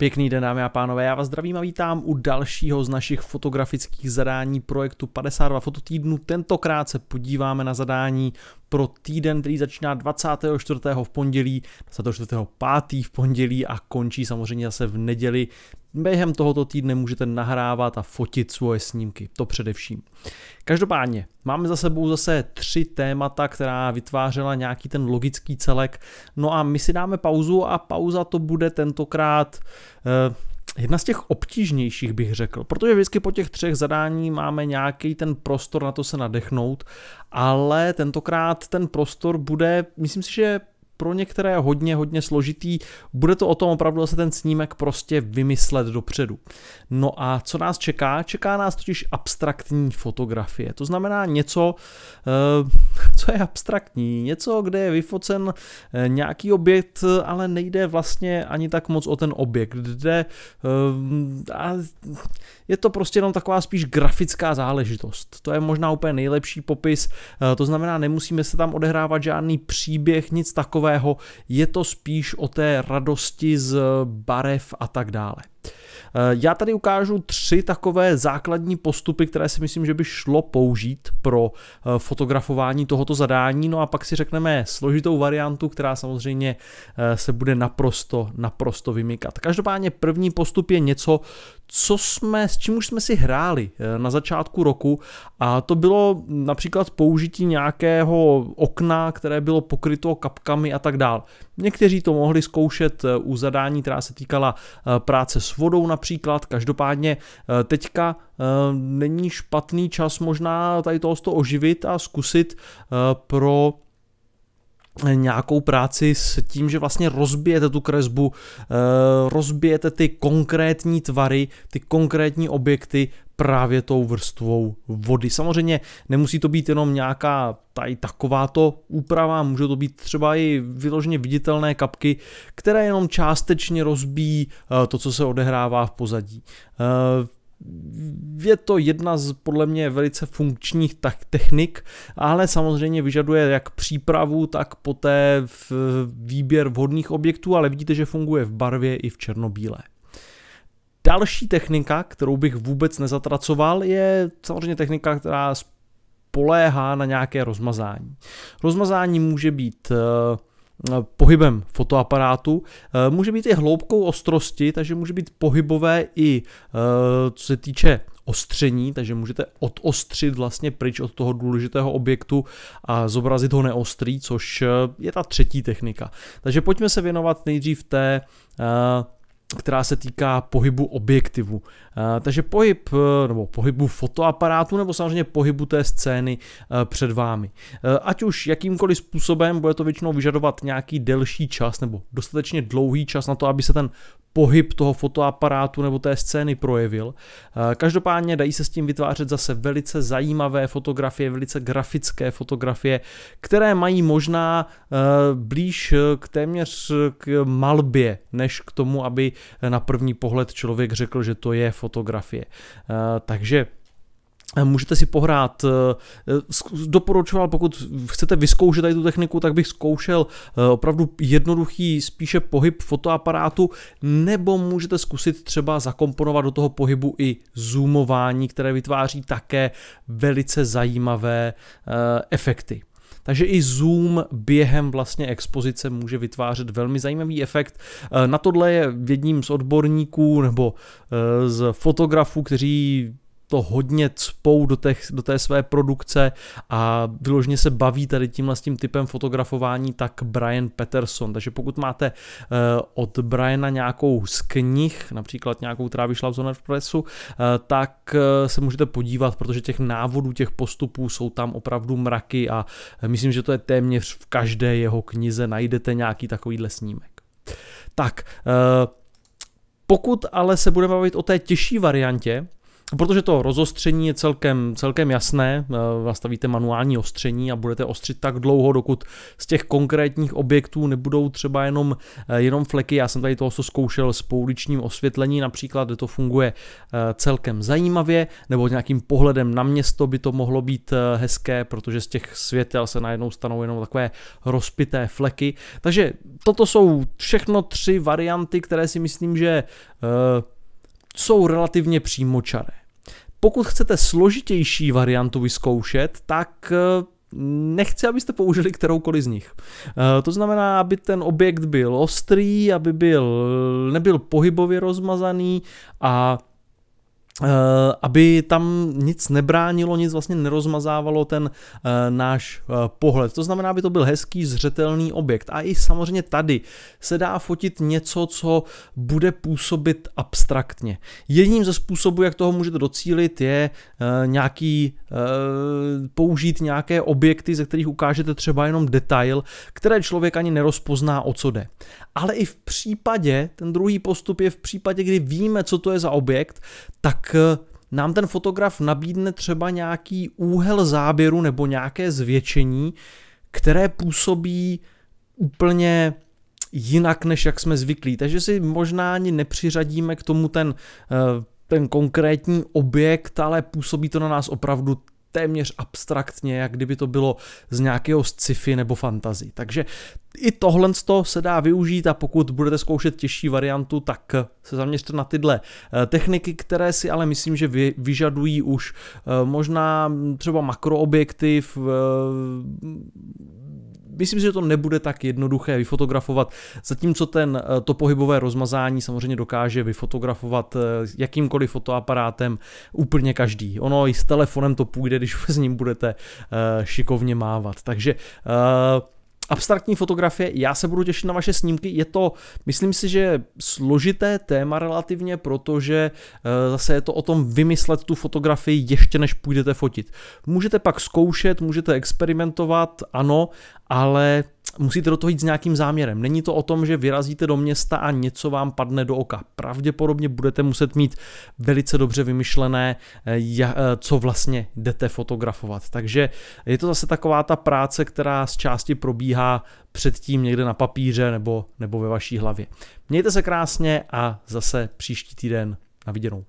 Pěkný den dámy a pánové, já vás zdravím a vítám u dalšího z našich fotografických zadání projektu 52 fototýdnu. Tentokrát se podíváme na zadání pro týden, který začíná 24. v pondělí, 24. 5. v pondělí a končí samozřejmě zase v neděli. Během tohoto týdne můžete nahrávat a fotit svoje snímky, to především. Každopádně, máme za sebou zase tři témata, která vytvářela nějaký ten logický celek. No a my si dáme pauzu a pauza to bude tentokrát eh, jedna z těch obtížnějších bych řekl, protože vždycky po těch třech zadání máme nějaký ten prostor na to se nadechnout, ale tentokrát ten prostor bude, myslím si, že pro některé hodně, hodně složitý. Bude to o tom opravdu se ten snímek prostě vymyslet dopředu. No a co nás čeká? Čeká nás totiž abstraktní fotografie. To znamená něco, eh, co je abstraktní, něco, kde je vyfocen eh, nějaký objekt, ale nejde vlastně ani tak moc o ten objekt, kde eh, je to prostě jenom taková spíš grafická záležitost. To je možná úplně nejlepší popis, to znamená, nemusíme se tam odehrávat žádný příběh, nic takového, takového, je to spíš o té radosti z barev a tak dále. Eh, já tady ukážu tři takové základní postupy, které si myslím, že by šlo použít pro eh, fotografování tohoto zadání, no a pak si řekneme složitou variantu, která samozřejmě eh, se bude naprosto, naprosto vymykat. Každopádně první postup je něco, co jsme, s čím už jsme si hráli na začátku roku a to bylo například použití nějakého okna, které bylo pokryto kapkami a tak dále. Někteří to mohli zkoušet u zadání, která se týkala práce s vodou například. Každopádně eh, teďka eh, není špatný čas možná tady toho oživit a zkusit eh, pro nějakou práci s tím, že vlastně rozbijete tu kresbu, rozbijete ty konkrétní tvary, ty konkrétní objekty právě tou vrstvou vody. Samozřejmě nemusí to být jenom nějaká tady takováto úprava, může to být třeba i vyloženě viditelné kapky, které jenom částečně rozbíjí eh, to, co se odehrává v pozadí. Je to jedna z podle mě velice funkčních technik, ale samozřejmě vyžaduje jak přípravu, tak poté v výběr vhodných objektů, ale vidíte, že funguje v barvě i v černobílé. Další technika, kterou bych vůbec nezatracoval, je samozřejmě technika, která spoléhá na nějaké rozmazání. Rozmazání může být eh, pohybem fotoaparátu, eh, může být i hloubkou ostrosti, takže může být pohybové i eh, co se týče ostření, takže můžete odostřit vlastně pryč od toho důležitého objektu a zobrazit ho neostrý, což je ta třetí technika. Takže pojďme se věnovat nejdřív té která se týká pohybu objektivu. Eh, takže pohyb, eh, nebo pohybu fotoaparátu, nebo samozřejmě pohybu té scény eh, před vámi. Ať už jakýmkoliv způsobem, bude to většinou vyžadovat nějaký delší čas, nebo dostatečně dlouhý čas na to, aby se ten pohyb toho fotoaparátu nebo té scény projevil. Každopádně dají se s tím vytvářet zase velice zajímavé fotografie, velice grafické fotografie, které mají možná blíž k téměř k malbě, než k tomu, aby na první pohled člověk řekl, že to je fotografie. Eh, takže eh, Můžete si pohrát, eh, doporučoval, pokud chcete vyzkoušet tady tu techniku, tak bych zkoušel opravdu jednoduchý spíše pohyb fotoaparátu, nebo můžete zkusit třeba zakomponovat do toho pohybu i zoomování, které vytváří také velice zajímavé efekty. Takže i zoom během vlastně expozice může vytvářet velmi zajímavý efekt. Eh, na tohle je jedním z odborníků nebo eh, z fotografů, kteří to hodně cpou do, těch, do té své produkce a vyloženě se baví tady tímhle s tím typem fotografování, tak Brian Peterson. Takže pokud máte uh, od Briana nějakou z knih, například nějakou, která vyšla v Zone Pressu, uh, tak uh, se můžete podívat, protože těch návodů, těch postupů jsou tam opravdu mraky a myslím, že to je téměř v každé jeho knize najdete nějaký takovýhle snímek. Tak, pokud ale se budeme bavit o té těžší variantě, protože to rozostření je celkem, celkem jasné, eh, nastavíte manuální ostření a budete ostřit tak dlouho, dokud z těch konkrétních objektů nebudou třeba jenom, eh, jenom fleky. Já jsem tady to zkoušel s pouličním osvětlení například, kde to funguje eh, celkem zajímavě, nebo nějakým pohledem na město by to mohlo být hezké, protože z těch světel se najednou stanou jenom takové rozpité fleky. Takže toto jsou všechno tři varianty, které si myslím, že jsou relativně přímočaré. Pokud chcete složitější variantu vyzkoušet, tak eh, nechci, abyste použili kteroukoliv z nich. Eh, to znamená, aby ten objekt byl ostrý, aby byl, nebyl pohybově rozmazaný a aby tam nic nebránilo, nic vlastně nerozmazávalo ten eh, náš eh, pohled. To znamená, aby to byl hezký, zřetelný objekt. A i samozřejmě tady se dá fotit něco, co bude působit abstraktně. Jedním ze způsobů, jak toho můžete docílit, je nějaký použít nějaké objekty, ze kterých ukážete třeba jenom detail, které člověk ani nerozpozná, o co jde. Ale i v případě, ten druhý postup je v případě, kdy víme, co to je za objekt, tak Eh, nám ten fotograf nabídne třeba nějaký úhel záběru nebo nějaké zvětšení, které působí úplně jinak, než jak jsme zvyklí. Takže si možná ani nepřiřadíme k tomu ten, eh, ten konkrétní objekt, ale působí to na nás opravdu téměř abstraktně, jak kdyby to bylo z nějakého sci-fi nebo fantazy. Takže i tohle se dá využít a pokud budete zkoušet těžší variantu, tak se zaměřte na tyhle eh, techniky, které si ale myslím, že vyžadují už eh, možná třeba makroobjektiv, myslím si, že to nebude tak jednoduché vyfotografovat, zatímco ten, eh, to pohybové rozmazání samozřejmě dokáže vyfotografovat eh, jakýmkoliv fotoaparátem úplně každý. Ono i s telefonem to půjde, když s ním budete eh, šikovně mávat. Takže abstraktní fotografie, já se budu těšit na vaše snímky, je to, myslím si, že složité téma relativně, protože zase je to o tom vymyslet tu fotografii ještě než půjdete fotit. Můžete pak zkoušet, můžete experimentovat, ano, ale musíte do toho jít s nějakým záměrem. Není to o tom, že vyrazíte do města a něco vám padne do oka. Pravděpodobně budete muset mít velice dobře vymyšlené, eh, eh, co vlastně jdete fotografovat. Takže je to zase taková ta práce, která z části probíhá předtím někde na papíře nebo, nebo ve vaší hlavě. Mějte se krásně a zase příští týden na viděnou.